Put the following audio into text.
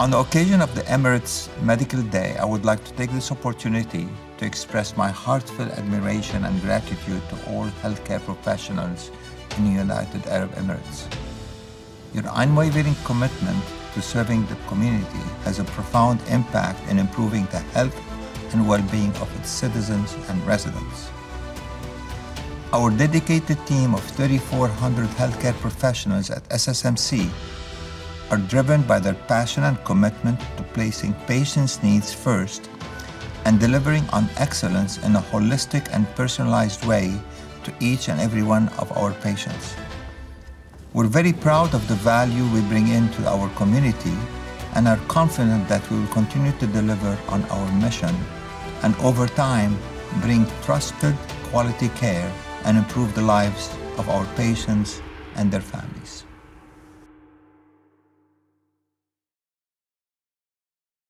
On the occasion of the Emirates Medical Day, I would like to take this opportunity to express my heartfelt admiration and gratitude to all healthcare professionals in the United Arab Emirates. Your unwavering commitment to serving the community has a profound impact in improving the health and well-being of its citizens and residents. Our dedicated team of 3,400 healthcare professionals at SSMC are driven by their passion and commitment to placing patients' needs first and delivering on excellence in a holistic and personalized way to each and every one of our patients. We're very proud of the value we bring into our community and are confident that we will continue to deliver on our mission and over time bring trusted quality care and improve the lives of our patients and their families.